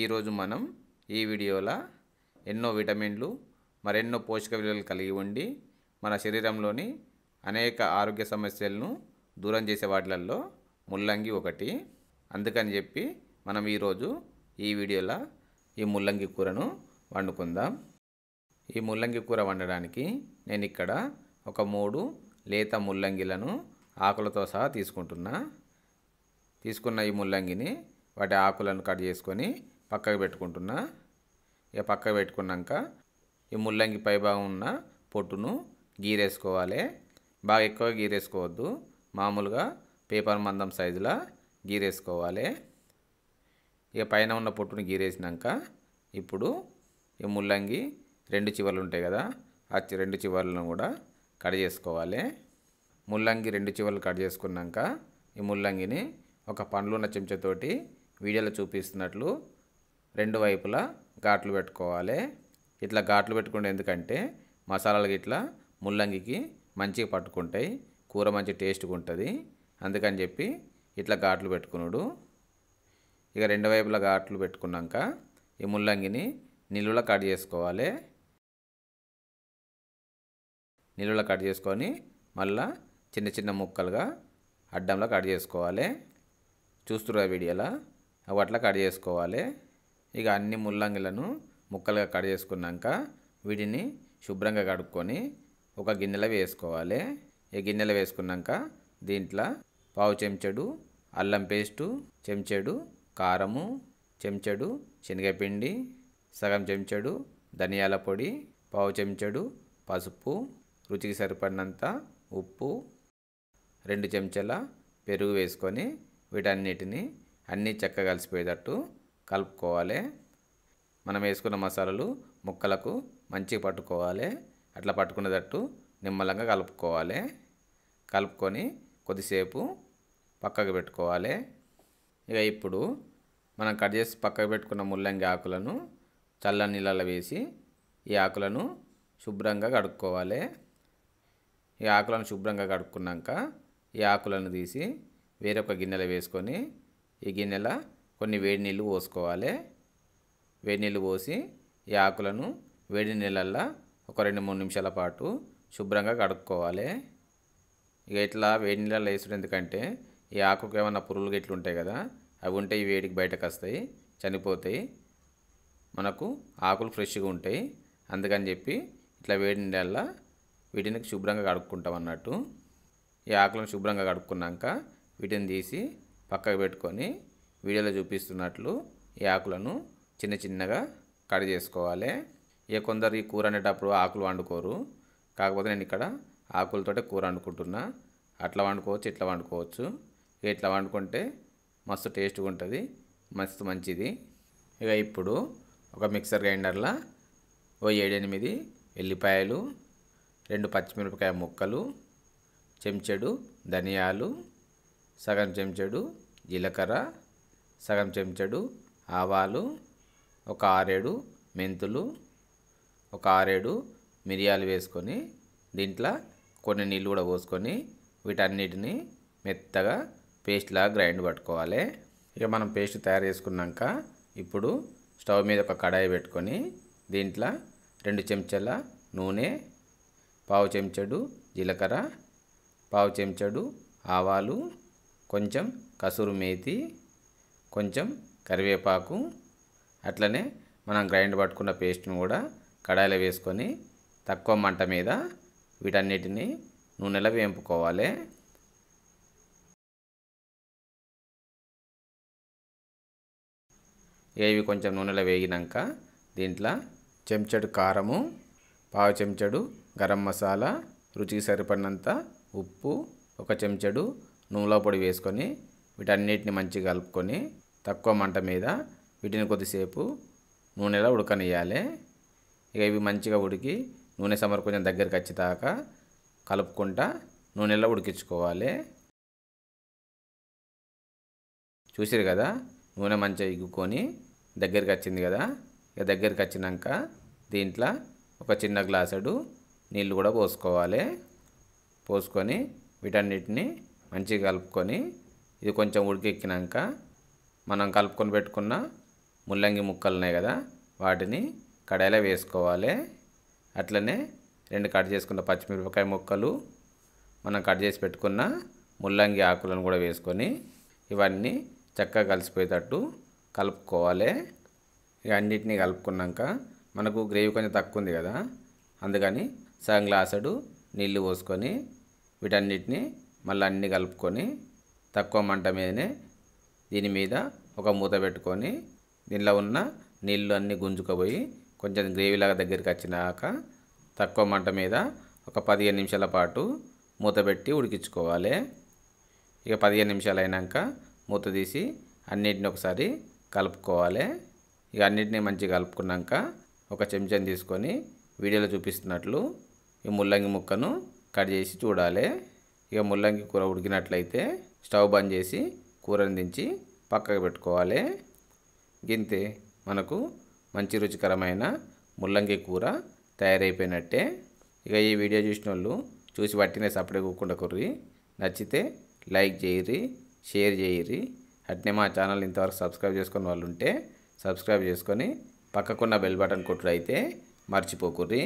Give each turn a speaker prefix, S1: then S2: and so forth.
S1: ఈరోజు మనం ఈ వీడియోలో ఎన్నో విటమిన్లు మరెన్నో పోషక విలువలు కలిగి ఉండి మన శరీరంలోని అనేక ఆరోగ్య సమస్యలను దూరం చేసే వాటిలలో ముల్లంగి ఒకటి. అందుకని చెప్పి మనం ఈరోజు ఈ వీడియోలో ఈ ముల్లంగి కూరను వండుకుందాం. ఈ ముల్లంగి కూర వండడానికి నేను ఇక్కడ ఒక మూడు లేత ముల్లంగిలను ఆకులతో సహా తీసుకుంటున్నా. తీసుకున్న ఈ ముల్లంగిని వాటి ఆకులను కట్ చేసుకొని పక్కకు పెట్టుకుంటున్నా. ఇక పక్కకు పెట్టుకున్నాక ఈ ముల్లంగి పైభాగం ఉన్న పొట్టును గీరేసుకోవాలి. బాగా ఎక్కువ గీరేసుకోవద్దు. మామూలుగా పేపర్ మందం సైజులా గీరేసుకోవాలి. ఇక పైన ఉన్న పొట్టును గీరేసినాక ఇప్పుడు ఈ ముల్లంగి రెండు చివర్లు ఉంటాయి కదా ఆ చి- రెండు చివర్లను కూడా కట్ చేసుకోవాలి. ముల్లంగి రెండు చివర్లు కట్ చేసుకున్నాక ఈ ముల్లంగిని ఒక పండ్లున్న చెంచాతోటి వీడియోలో చూపిస్తున్నట్లు రెండు వైపులా ఘాట్లు పెట్టుకోవాలి. ఇట్లా ఘాట్లు పెట్టుకుంటే ఎందుకంటే మసాలాలు ఇట్లా ముల్లంగికి మంచిగా పట్టుకుంటాయి. కూర మంచి టేస్ట్గా ఉంటుంది. అందుకని చెప్పి ఇట్లా ఘాట్లు పెట్టుకున్నాడు ఇక రెండు వైపులా ఘాట్లు పెట్టుకున్నాక ఈ ముల్లంగిని నిలువులా కట్ చేసుకోవాలి. నిలువులా కట్ చేసుకొని మళ్ళా చిన్న చిన్న ముక్కలుగా అడ్డంలో కట్ చేసుకోవాలి. చూస్తురా వీడియోలో? అవి అట్లా కట్ చేసుకోవాలి. ఇక అన్ని ముల్లంగిలను ముక్కలుగా కట్ చేసుకున్నాక వీటిని శుభ్రంగా కడుక్కొని ఒక గిన్నెలో వేసుకోవాలి. ఈ గిన్నెలో వేసుకున్నాక దీంట్లో పావు చెంచాడు అల్లం పేస్టు చెంచాడు కారము చెంచాడు శనగపిండి సగం చెంచాడు ధనియాల పొడి పావు చెంచాడు పసుపు రుచికి సరిపడినంత ఉప్పు రెండు చెంచాల పెరుగు వేసుకొని వీటన్నిటిని అన్నీ చక్కగా కలిసిపోయేటట్టు కలుపుకోవాలి. మనం వేసుకున్న మసాలాలు ముక్కలకు మంచిగా పట్టుకోవాలి. అట్లా పట్టుకునేటట్టు నిమ్మలంగా కలుపుకోవాలి. కలుపుకొని కొద్దిసేపు పక్కకు పెట్టుకోవాలి. ఇక ఇప్పుడు మనం కట్ చేసి పక్కకు పెట్టుకున్న ముల్లంగి ఆకులను చల్ల నీళ్ళలో వేసి ఈ ఆకులను శుభ్రంగా కడుక్కోవాలి. ఈ ఆకులను శుభ్రంగా కడుక్కున్నాక ఈ ఆకులను తీసి వేరొక గిన్నెలో వేసుకొని ఈ గిన్నెలో కొన్ని వేడి నీళ్ళు పోసుకోవాలి. వేడి నీళ్ళు పోసి ఈ ఆకులను వేడి నీళ్ళల్లో ఒక రెండు మూడు నిమిషాల పాటు శుభ్రంగా కడుక్కోవాలి. ఇక ఇట్లా వేడి నీళ్ళలో వేసుడు ఎందుకంటే ఈ ఆకుకు ఏమైనా పురుగులు గిట్లు ఉంటాయి కదా అవి ఉంటే ఈ వేడికి బయటకు వస్తాయి చనిపోతాయి. మనకు ఆకులు ఫ్రెష్గా ఉంటాయి. అందుకని చెప్పి ఇట్లా వేడి నీళ్ళల్లో వీటిని శుభ్రంగా కడుక్కుంటాం అన్నట్టు. ఈ ఆకులను శుభ్రంగా కడుక్కున్నాక వీటిని తీసి పక్కకు పెట్టుకొని వీడియోలో చూపిస్తున్నట్లు ఈ ఆకులను చిన్న చిన్నగా కట్ చేసుకోవాలి. ఇక కొందరు ఈ కూర అనేటప్పుడు ఆకులు వండుకోరు. కాకపోతే నేను ఇక్కడ ఆకులతోటే కూర వండుకుంటున్నా. అట్లా వండుకోవచ్చు ఇట్లా వండుకోవచ్చు. ఇట్లా వండుకుంటే మస్తు టేస్ట్గా ఉంటుంది మస్తు మంచిది. ఇక ఇప్పుడు ఒక మిక్సర్ గ్రైండర్లో ఓ ఏడెనిమిది ఎల్లిపాయలు రెండు పచ్చిమిరపకాయ ముక్కలు చెంచెడు ధనియాలు సగం చెంచెడు జీలకర్ర సగం చెంచడు ఆవాలు ఒక ఆరేడు మెంతులు ఒక ఆరేడు మిరియాలు వేసుకొని దీంట్లో కొన్ని నీళ్ళు కూడా పోసుకొని వీటన్నిటిని మెత్తగా పేస్ట్లా గ్రైండ్ పట్టుకోవాలి. ఇక మనం పేస్ట్ తయారు చేసుకున్నాక ఇప్పుడు స్టవ్ మీద ఒక కడాయి పెట్టుకొని దీంట్లో రెండు చెంచాల నూనె పావు చెంచాడు జీలకర్ర పావు చెంచాడు ఆవాలు కొంచెం కసూరు మేతి కొంచెం కరివేపాకు అట్లనే మనం గ్రైండ్ పట్టుకున్న పేస్ట్ను కూడా కడాయిలో వేసుకొని తక్కువ మంట మీద వీటన్నిటిని నూనెలో వేంపుకోవాలి. ఇవి కొంచెం నూనెలో వేగినాక దీంట్లో చెంచడు కారము పావు చెంచాడు గరం మసాలా రుచికి సరిపడినంత ఉప్పు ఒక చెంచడు నూనెలో పొడి వేసుకొని వీటన్నిటిని మంచిగా కలుపుకొని తక్కువ మంట మీద వీటిని కొద్దిసేపు నూనెలో ఉడకనియాలి ఇక ఇవి మంచిగా ఉడికి నూనె సమర్ కొంచెం దగ్గరికి వచ్చేదాకా కలుపుకుంటా నూనెలో ఉడికించుకోవాలి. చూసారు కదా నూనె మంచిగా ఇగ్గుకొని దగ్గరికి వచ్చింది కదా ఇక దగ్గరికి వచ్చినాక దీంట్లో ఒక చిన్న గ్లాసుడు నీళ్ళు కూడా పోసుకోవాలి. పోసుకొని వీటన్నిటిని మంచిగా కలుపుకొని ఇది కొంచెం ఉడికెక్కినాక మనం కలుపుకొని పెట్టుకున్న ముల్లంగి ముక్కలు ఉన్నాయి కదా వాటిని కడాయిలో వేసుకోవాలి. అట్లనే రెండు కట్ చేసుకున్న పచ్చిమిరపకాయ ముక్కలు మనం కట్ చేసి పెట్టుకున్న ముల్లంగి ఆకులను కూడా వేసుకొని ఇవన్నీ చక్కగా కలిసిపోయేటట్టు కలుపుకోవాలి. ఇక అన్నిటినీ కలుపుకున్నాక మనకు గ్రేవీ కొంచెం తక్కువ ఉంది కదా అందుకని సగం గ్లాసుడు నీళ్ళు పోసుకొని వీటన్నిటిని మళ్ళీ అన్నీ కలుపుకొని తక్కువ మంట మీదనే దీని మీద ఒక మూత పెట్టుకొని దీనిలో ఉన్న నీళ్ళు అన్నీ గుంజుకుపోయి కొంచెం గ్రేవీలాగా దగ్గరికి వచ్చినాక తక్కువ మంట మీద ఒక పదిహేను నిమిషాల పాటు మూత పెట్టి ఉడికించుకోవాలి. ఇక పదిహేను నిమిషాలు అయినాక మూత తీసి అన్నిటిని ఒకసారి కలుపుకోవాలి. ఇక అన్నిటిని మంచిగా కలుపుకున్నాక ఒక చెంచాను తీసుకొని వీడియోలో చూపిస్తున్నట్లు ఈ ముల్లంగి ముక్కను కట్ చేసి చూడాలి. ఇక ముల్లంగి కూర ఉడికినట్లయితే స్టవ్ బంద్ చేసి కూరని దించి పక్కకు పెట్టుకోవాలి. గింతే మనకు మంచి రుచికరమైన ముల్లంగి కూర తయారైపోయినట్టే. ఇక ఈ వీడియో చూసిన వాళ్ళు చూసి పట్టిన సపడే కూకుండా కుర్రి. నచ్చితే లైక్ చేయరి షేర్ చేయరి అట్నే మా ఛానల్ ఇంతవరకు సబ్స్క్రైబ్ చేసుకున్న వాళ్ళు ఉంటే సబ్స్క్రైబ్ చేసుకొని పక్కకున్న బెల్ బటన్ కొట్టుడు అయితే మర్చిపోకుర్రి.